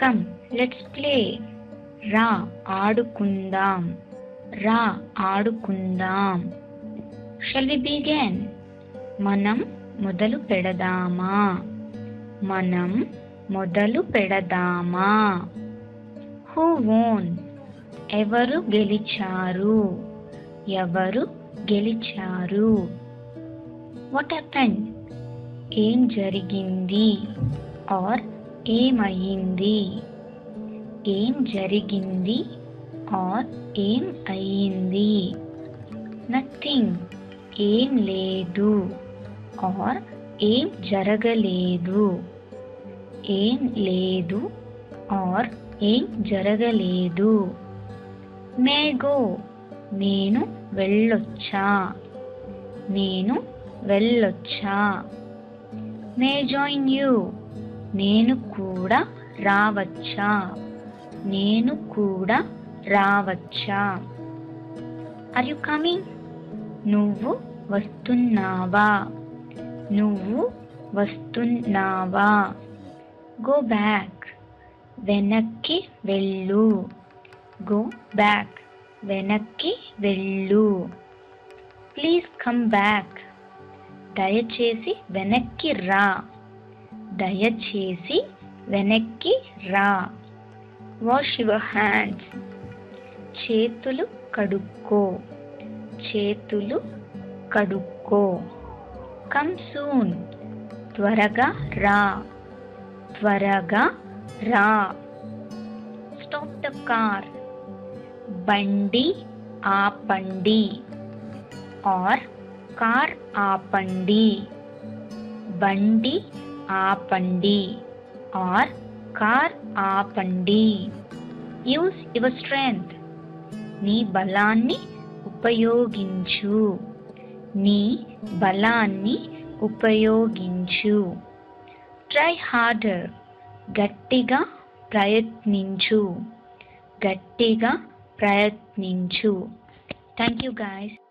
Come let's play రా ఆడుకుందాం. రా ఆడుకుందాం. షల్ వి బిగన్ మనం మొదలు పెడదామా? మనం మొదలు పెడదామా? హూ ఓన్ ఎవరు గెలిచారు? ఎవరు గెలిచారు? వాట్ హ్యాపెన్ ఏం జరిగింది? ఆర్ ఏమయ్యింది? ఏం జరిగింది? ఆర్ ఏం అయ్యింది? నథింగ్. ఏం లేదు. ఆర్ ఏం జరగలేదు. ఏం లేదు. ఆర్ ఏం జరగలేదు. మేగో నేను వెళ్ళొచ్చా? నేను వెళ్ళొచ్చా? May join you. నేను కూడా రావచ్చా? నేను కూడా రావచ్చా? ఆర్ యు కమింగ్ నువ్వు వస్తున్నావా? నువ్వు వస్తున్నావా? గో బ్యాక్ వెనక్కి వెళ్ళు. గో బ్యాక్ వెనక్కి వెళ్ళు. ప్లీజ్ కమ్ బ్యాక్ దయచేసి వెనక్కి రా. దయచేసి వెనక్కి రా. వాష్ యువర్ హ్యాండ్స్ చేతులు కడుక్కో. చేతులు కడుక్కో. కమ్ సూన్ త్వరగా రా. త్వరగా రా. స్టాప్ ద కార్ బండి ఆపండి. ఆర్ కార్ ఆపండి. బండి ఆపండి. ఆర్ కార్ ఆపండి. Use your strength. నీ బలాన్ని ఉపయోగించు. నీ బలాన్ని ఉపయోగించు. Try harder. గట్టిగా ప్రయత్నించు. గట్టిగా ప్రయత్నించు. Thank you guys.